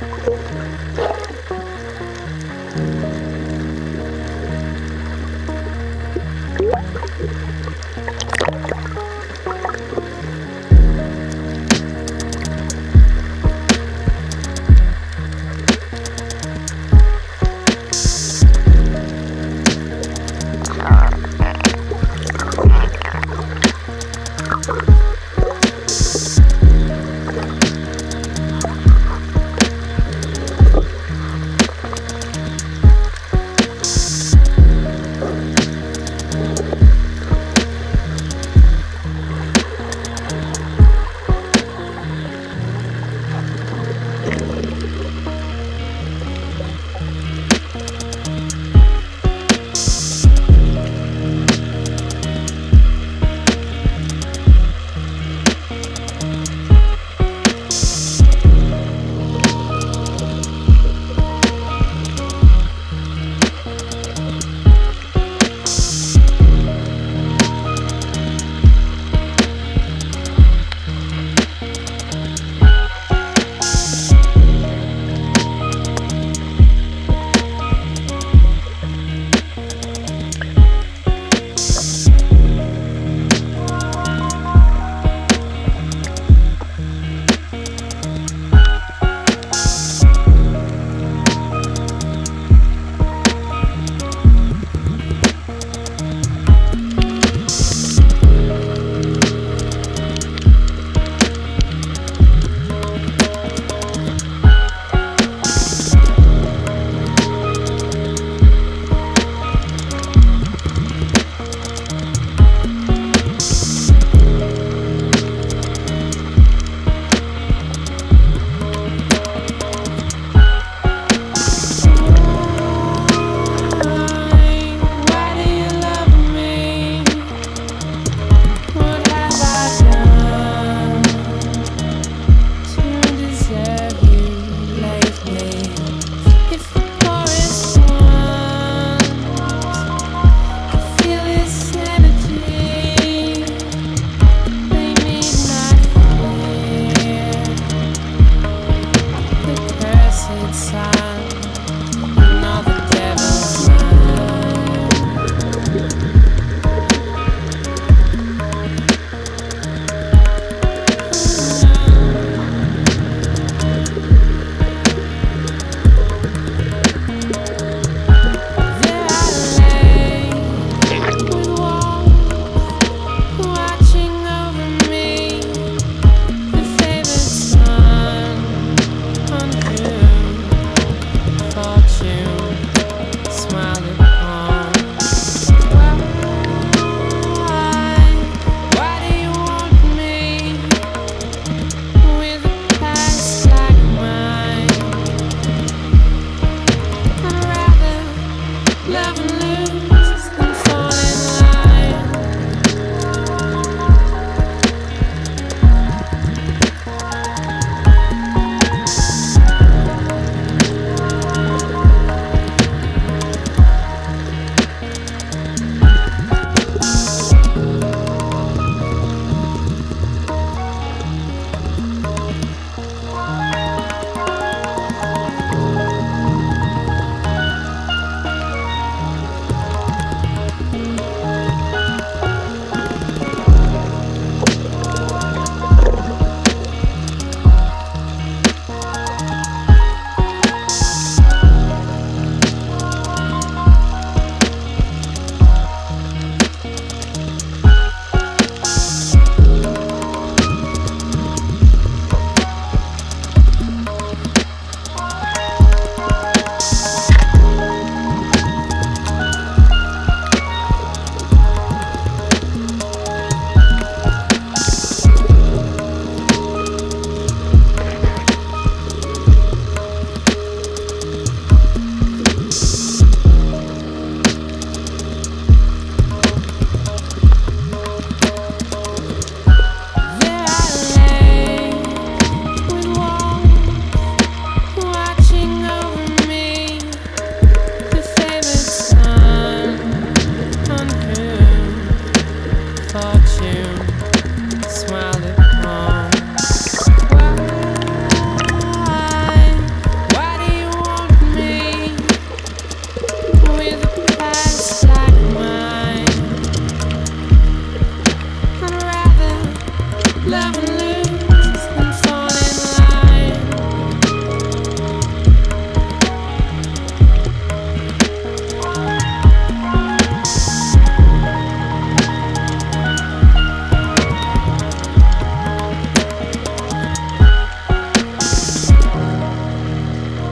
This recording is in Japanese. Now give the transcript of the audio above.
Thank you. love.